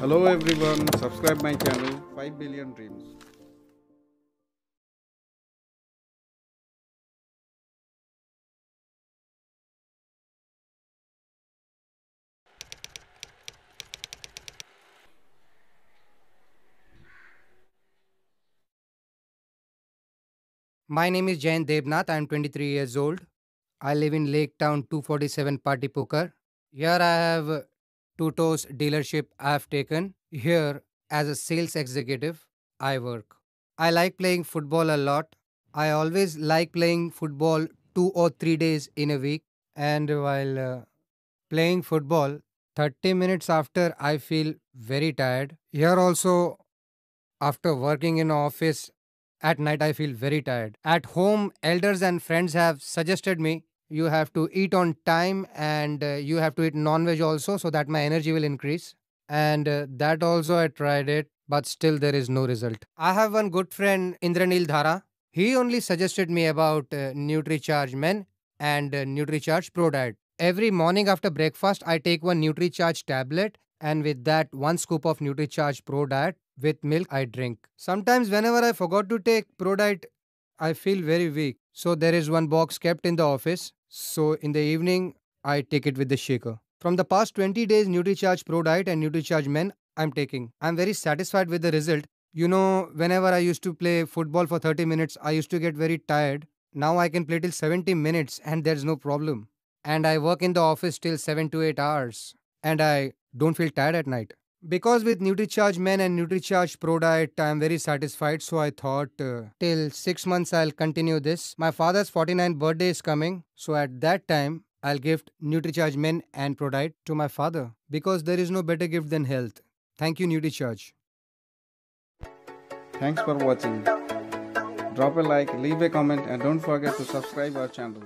Hello everyone, subscribe my channel 5 billion dreams. My name is Jayanta Debnath. I am 23 years old. I live in Lake Town 247 Patipukur. Here I have two toes dealership I have taken. Here as a sales executive I work. I like playing football a lot. I always like playing football two or three days in a week. And while uh, playing football, 30 minutes after I feel very tired. Here also after working in office at night, I feel very tired. At home, elders and friends have suggested me you have to eat on time and uh, you have to eat non veg also so that my energy will increase. And uh, that also I tried it, but still there is no result. I have one good friend, Indranil Dhara. He only suggested me about uh, NutriCharge Men and uh, NutriCharge Pro Diet. Every morning after breakfast, I take one NutriCharge tablet and with that one scoop of NutriCharge Pro Diet with milk I drink. Sometimes whenever I forgot to take Pro Diet, I feel very weak. So there is one box kept in the office. So in the evening, I take it with the shaker. From the past 20 days, NutriCharge Pro Diet and NutriCharge Men I'm taking. I'm very satisfied with the result. You know, whenever I used to play football for 30 minutes, I used to get very tired. Now I can play till 70 minutes and there's no problem. And I work in the office till 7 to 8 hours. And I don't feel tired at night. Because with NutriCharge Men and NutriCharge Pro Diet, I am very satisfied. So I thought uh, till six months I'll continue this. My father's 49th birthday is coming. So at that time, I'll gift NutriCharge Men and Pro Diet to my father. Because there is no better gift than health. Thank you, NutriCharge. Thanks for watching. Drop a like, leave a comment and don't forget to subscribe our channel.